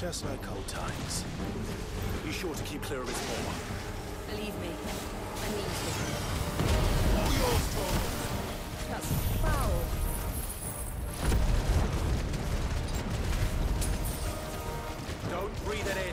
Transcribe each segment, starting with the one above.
Just like old times. Be sure to keep clear of his home. Believe me, I need to. All yours, Tom! That's foul. Don't breathe it in.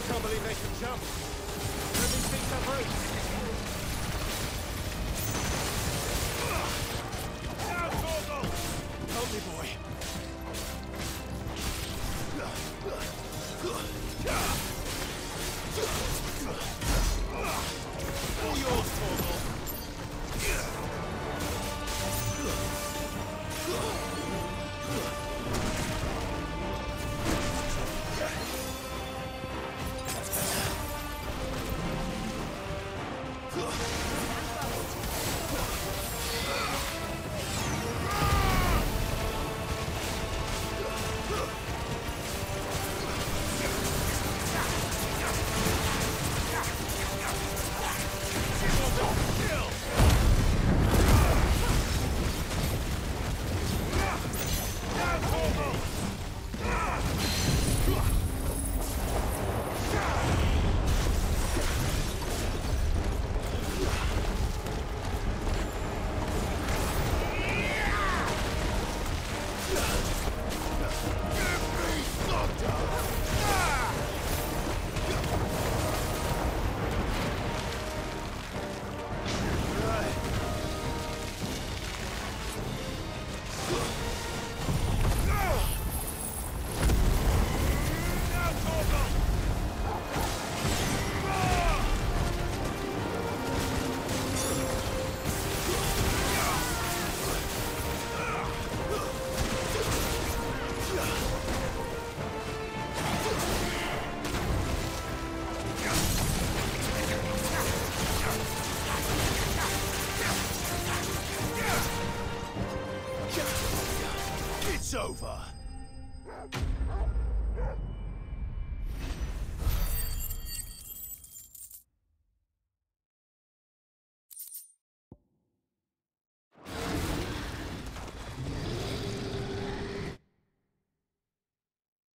Still can't believe they can jump. Let me see some roots. It's over.